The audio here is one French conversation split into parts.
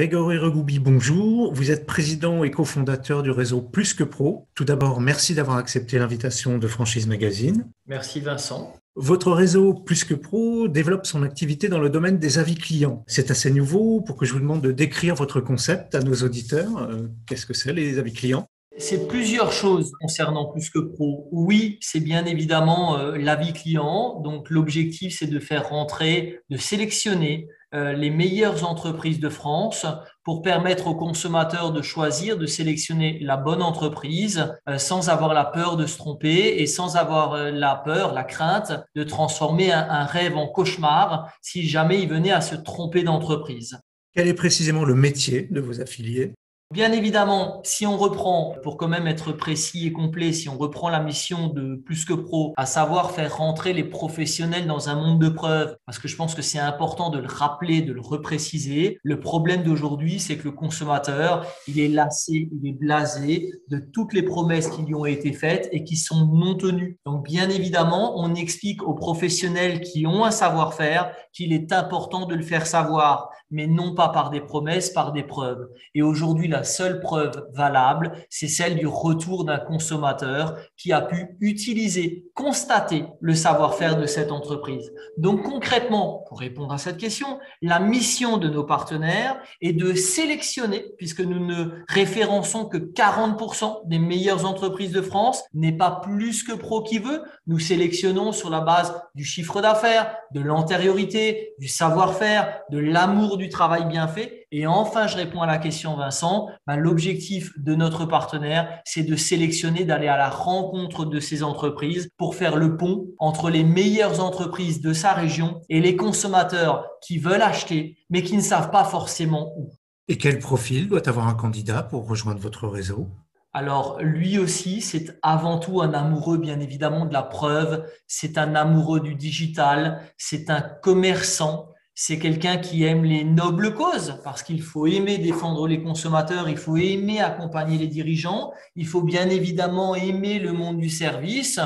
Grégory Regoubi, bonjour. Vous êtes président et cofondateur du réseau Plus que Pro. Tout d'abord, merci d'avoir accepté l'invitation de Franchise Magazine. Merci Vincent. Votre réseau Plus que Pro développe son activité dans le domaine des avis clients. C'est assez nouveau pour que je vous demande de décrire votre concept à nos auditeurs. Euh, qu'est-ce que c'est les avis clients? C'est plusieurs choses concernant plus que pro. Oui, c'est bien évidemment euh, l'avis client. Donc l'objectif, c'est de faire rentrer, de sélectionner les meilleures entreprises de France pour permettre aux consommateurs de choisir, de sélectionner la bonne entreprise euh, sans avoir la peur de se tromper et sans avoir la peur, la crainte de transformer un rêve en cauchemar si jamais il venait à se tromper d'entreprise. Quel est précisément le métier de vos affiliés? Bien évidemment, si on reprend, pour quand même être précis et complet, si on reprend la mission de Plus que Pro, à savoir faire rentrer les professionnels dans un monde de preuves, parce que je pense que c'est important de le rappeler, de le repréciser. Le problème d'aujourd'hui, c'est que le consommateur, il est lassé, il est blasé de toutes les promesses qui lui ont été faites et qui sont non tenues. Donc, bien évidemment, on explique aux professionnels qui ont un savoir-faire qu'il est important de le faire savoir, mais non pas par des promesses, par des preuves. Et aujourd'hui, la seule preuve valable, c'est celle du retour d'un consommateur qui a pu utiliser, constater le savoir-faire de cette entreprise. Donc concrètement, pour répondre à cette question, la mission de nos partenaires est de sélectionner, puisque nous ne référençons que 40% des meilleures entreprises de France, n'est pas plus que pro qui veut, nous sélectionnons sur la base du chiffre d'affaires, de l'antériorité, du savoir-faire, de l'amour du travail bien fait et enfin, je réponds à la question, Vincent. Ben, l'objectif de notre partenaire, c'est de sélectionner, d'aller à la rencontre de ces entreprises pour faire le pont entre les meilleures entreprises de sa région et les consommateurs qui veulent acheter, mais qui ne savent pas forcément où. Et quel profil doit avoir un candidat pour rejoindre votre réseau? Alors lui aussi, c'est avant tout un amoureux, bien évidemment, de la preuve, c'est un amoureux du digital, c'est un commerçant, c'est quelqu'un qui aime les nobles causes, parce qu'il faut aimer défendre les consommateurs, il faut aimer accompagner les dirigeants, il faut bien évidemment aimer le monde du service,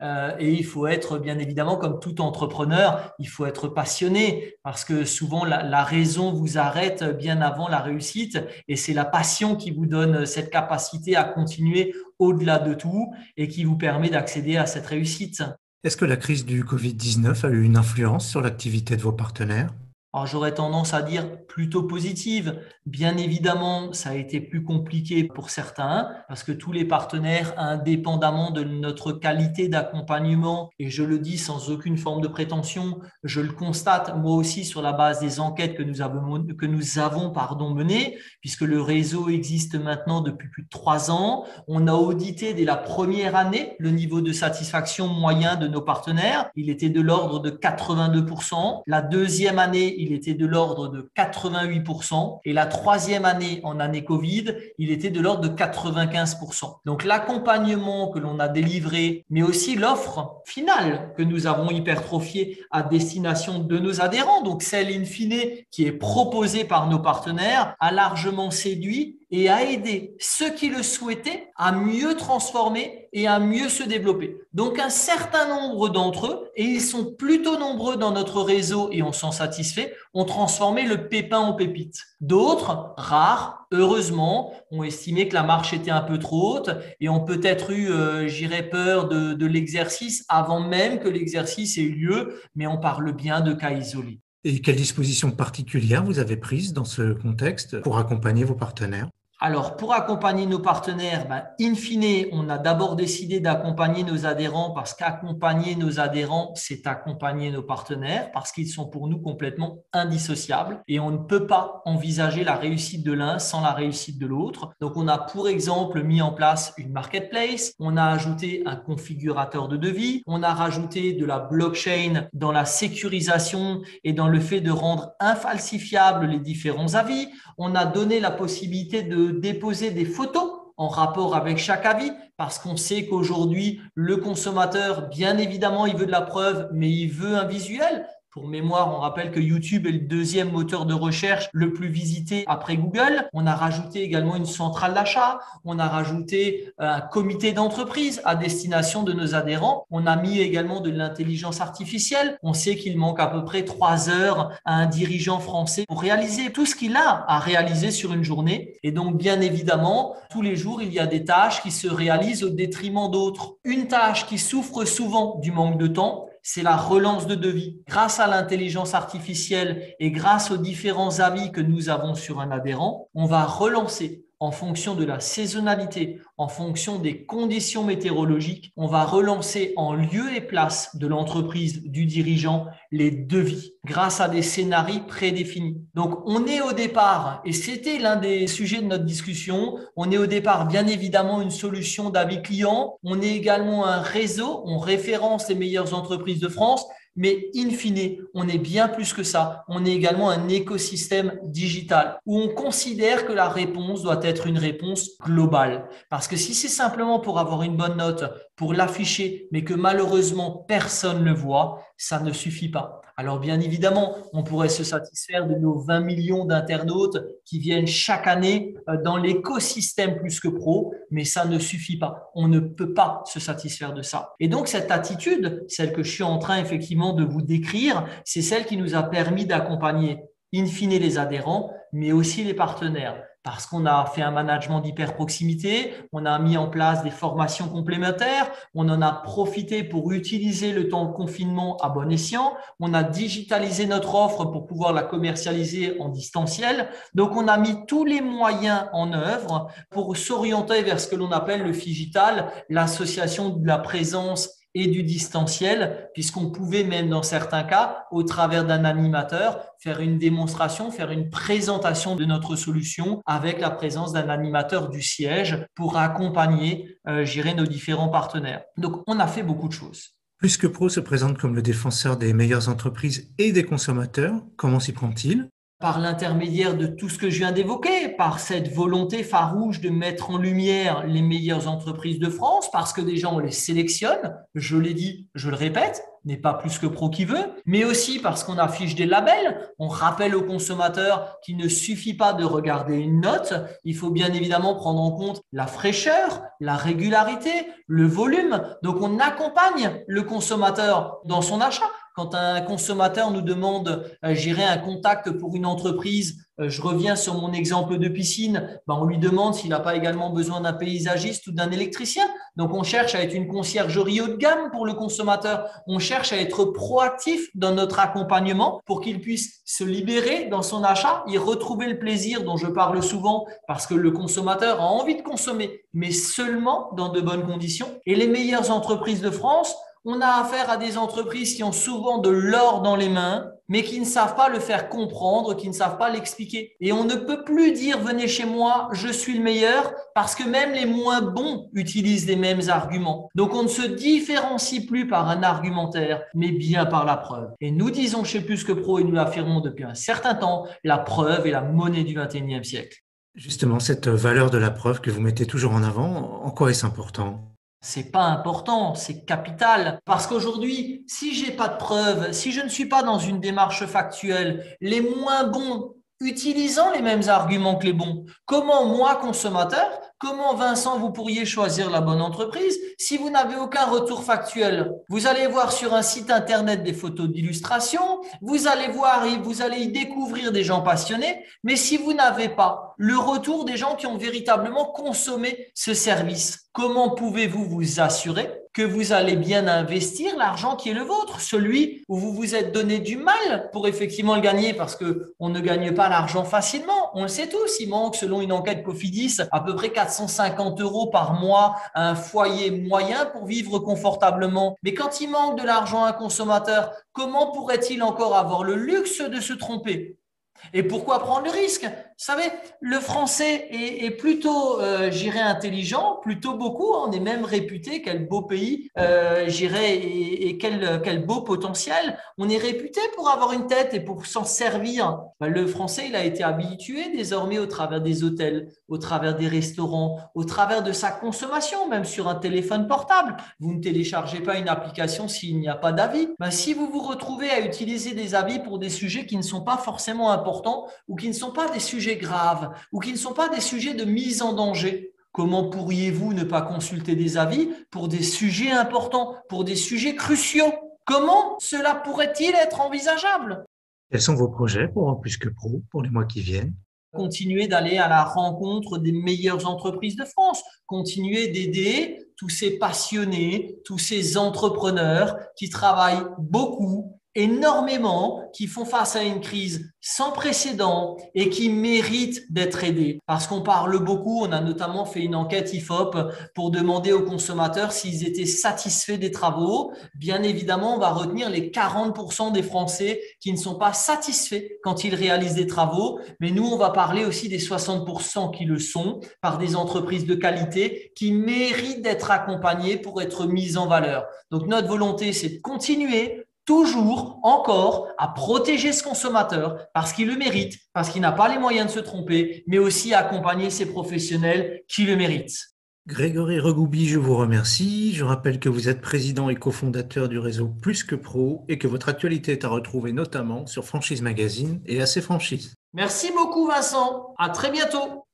euh, et il faut être bien évidemment, comme tout entrepreneur, il faut être passionné, parce que souvent la, la raison vous arrête bien avant la réussite, et c'est la passion qui vous donne cette capacité à continuer au-delà de tout et qui vous permet d'accéder à cette réussite. Est-ce que la crise du Covid-19 a eu une influence sur l'activité de vos partenaires? Alors j'aurais tendance à dire plutôt positive. Bien évidemment, ça a été plus compliqué pour certains parce que tous les partenaires, indépendamment de notre qualité d'accompagnement, et je le dis sans aucune forme de prétention, je le constate moi aussi sur la base des enquêtes que nous avons, que nous avons menées, puisque le réseau existe maintenant depuis plus de trois ans. On a audité dès la première année le niveau de satisfaction moyen de nos partenaires. Il était de l'ordre de 82%. La deuxième année, il était de l'ordre de 88%. Et la troisième année, en année Covid, il était de l'ordre de 95%. Donc l'accompagnement que l'on a délivré, mais aussi l'offre finale que nous avons hypertrophiée à destination de nos adhérents, donc celle in fine qui est proposée par nos partenaires, a largement séduit et à aider ceux qui le souhaitaient à mieux transformer et à mieux se développer. Donc un certain nombre d'entre eux, et ils sont plutôt nombreux dans notre réseau et on s'en satisfait, ont transformé le pépin en pépite. D'autres, rares, heureusement, ont estimé que la marche était un peu trop haute et ont peut-être eu, euh, j'irais, peur de, de l'exercice avant même que l'exercice ait eu lieu, mais on parle bien de cas isolés. Et quelles dispositions particulières vous avez prises dans ce contexte pour accompagner vos partenaires? Alors, pour accompagner nos partenaires, ben, in fine, on a d'abord décidé d'accompagner nos adhérents parce qu'accompagner nos adhérents, c'est accompagner nos partenaires parce qu'ils sont pour nous complètement indissociables et on ne peut pas envisager la réussite de l'un sans la réussite de l'autre. Donc, on a pour exemple mis en place une marketplace, on a ajouté un configurateur de devis, on a rajouté de la blockchain dans la sécurisation et dans le fait de rendre infalsifiables les différents avis, on a donné la possibilité de déposer des photos en rapport avec chaque avis, parce qu'on sait qu'aujourd'hui, le consommateur, bien évidemment, il veut de la preuve, mais il veut un visuel Pour mémoire, on rappelle que YouTube est le deuxième moteur de recherche le plus visité après Google. On a rajouté également une centrale d'achat. On a rajouté un comité d'entreprise à destination de nos adhérents. On a mis également de l'intelligence artificielle. On sait qu'il manque à peu près trois heures à un dirigeant français pour réaliser tout ce qu'il a à réaliser sur une journée. Et donc, bien évidemment, tous les jours, il y a des tâches qui se réalisent au détriment d'autres. Une tâche qui souffre souvent du manque de temps, c'est la relance de devis. Grâce à l'intelligence artificielle et grâce aux différents avis que nous avons sur un adhérent, on va relancer en fonction de la saisonnalité, en fonction des conditions météorologiques, on va relancer en lieu et place de l'entreprise, du dirigeant, les devis grâce à des scénarios prédéfinis. Donc on est au départ, et c'était l'un des sujets de notre discussion, on est au départ bien évidemment une solution d'avis client, on est également un réseau, on référence les meilleures entreprises de France, mais in fine, on est bien plus que ça. On est également un écosystème digital où on considère que la réponse doit être une réponse globale. Parce que si c'est simplement pour avoir une bonne note, pour l'afficher, mais que malheureusement personne ne le voit, ça ne suffit pas. Alors bien évidemment, on pourrait se satisfaire de nos 20 millions d'internautes qui viennent chaque année euh, dans l'écosystème plus que pro, mais ça ne suffit pas. On ne peut pas se satisfaire de ça. Et donc cette attitude, celle que je suis en train effectivement de vous décrire, c'est celle qui nous a permis d'accompagner in fine les adhérents, mais aussi les partenaires parce qu'on a fait un management d'hyper-proximité, on a mis en place des formations complémentaires, on en a profité pour utiliser le temps de confinement à bon escient, on a digitalisé notre offre pour pouvoir la commercialiser en distanciel. Donc, on a mis tous les moyens en œuvre pour s'orienter vers ce que l'on appelle le Figital, l'association de la présence et du distanciel, puisqu'on pouvait même dans certains cas, au travers d'un animateur, faire une démonstration, faire une présentation de notre solution avec la présence d'un animateur du siège pour accompagner, euh, nos différents partenaires. Donc, on a fait beaucoup de choses. Plus que Pro se présente comme le défenseur des meilleures entreprises et des consommateurs. Comment s'y prend-il? Par l'intermédiaire de tout ce que je viens d'évoquer, par cette volonté farouche de mettre en lumière les meilleures entreprises de France, parce que déjà on les sélectionne, je l'ai dit, je le répète, n'est pas plus que pro qui veut, mais aussi parce qu'on affiche des labels, on rappelle aux consommateurs qu'il ne suffit pas de regarder une note, il faut bien évidemment prendre en compte la fraîcheur, la régularité, le volume. Donc on accompagne le consommateur dans son achat. Quand un consommateur nous demande, euh, j'irai un contact pour une entreprise, euh, je reviens sur mon exemple de piscine, ben on lui demande s'il n'a pas également besoin d'un paysagiste ou d'un électricien. Donc on cherche à être une conciergerie haut de gamme pour le consommateur. On cherche à être proactif dans notre accompagnement pour qu'il puisse se libérer dans son achat et retrouver le plaisir dont je parle souvent parce que le consommateur a envie de consommer, mais seulement dans de bonnes conditions. Et les meilleures entreprises de France on a affaire à des entreprises qui ont souvent de l'or dans les mains, mais qui ne savent pas le faire comprendre, qui ne savent pas l'expliquer. Et on ne peut plus dire venez chez moi, je suis le meilleur, parce que même les moins bons utilisent les mêmes arguments. Donc on ne se différencie plus par un argumentaire, mais bien par la preuve. Et nous disons chez Plus que Pro, et nous l'affirmons depuis un certain temps, la preuve est la monnaie du 21e siècle. Justement, cette valeur de la preuve que vous mettez toujours en avant, en quoi est-ce important? C'est pas important, c'est capital. Parce qu'aujourd'hui, si j'ai pas de preuves, si je ne suis pas dans une démarche factuelle, les moins bons utilisant les mêmes arguments que les bons, comment moi, consommateur, comment Vincent, vous pourriez choisir la bonne entreprise si vous n'avez aucun retour factuel? Vous allez voir sur un site internet des photos d'illustration, vous allez voir et vous allez y découvrir des gens passionnés, mais si vous n'avez pas le retour des gens qui ont véritablement consommé ce service, comment pouvez-vous vous assurer? Que vous allez bien investir l'argent qui est le vôtre, celui où vous vous êtes donné du mal pour effectivement le gagner parce que on ne gagne pas l'argent facilement. On le sait tous, il manque selon une enquête Cofidis à peu près 450 euros par mois à un foyer moyen pour vivre confortablement. Mais quand il manque de l'argent à un consommateur, comment pourrait-il encore avoir le luxe de se tromper? Et pourquoi prendre le risque? Vous savez, le français est, plutôt, euh, j'irais, intelligent, plutôt beaucoup. On est même réputé, quel beau pays, euh, j'irais, et, quel, quel, beau potentiel. On est réputé pour avoir une tête et pour s'en servir. Ben, le français, il a été habitué désormais au travers des hôtels, au travers des restaurants, au travers de sa consommation, même sur un téléphone portable. Vous ne téléchargez pas une application s'il n'y a pas d'avis. Ben, si vous vous retrouvez à utiliser des avis pour des sujets qui ne sont pas forcément importants, ou qui ne sont pas des sujets graves ou qui ne sont pas des sujets de mise en danger. Comment pourriez-vous ne pas consulter des avis pour des sujets importants, pour des sujets cruciaux? Comment cela pourrait-il être envisageable? Quels sont vos projets pour Plus que Pro pour les mois qui viennent? Continuer d'aller à la rencontre des meilleures entreprises de France, continuer d'aider tous ces passionnés, tous ces entrepreneurs qui travaillent beaucoup énormément, qui font face à une crise sans précédent et qui méritent d'être aidés. Parce qu'on parle beaucoup, on a notamment fait une enquête IFOP pour demander aux consommateurs s'ils étaient satisfaits des travaux. Bien évidemment, on va retenir les 40% des Français qui ne sont pas satisfaits quand ils réalisent des travaux. Mais nous, on va parler aussi des 60% qui le sont par des entreprises de qualité qui méritent d'être accompagnées pour être mises en valeur. Donc notre volonté, c'est de continuer toujours encore à protéger ce consommateur parce qu'il le mérite, parce qu'il n'a pas les moyens de se tromper, mais aussi à accompagner ces professionnels qui le méritent. Grégory Regoubi, je vous remercie. Je rappelle que vous êtes président et cofondateur du réseau Plus que Pro et que votre actualité est à retrouver notamment sur Franchise Magazine et AC Franchise. Merci beaucoup Vincent. À très bientôt.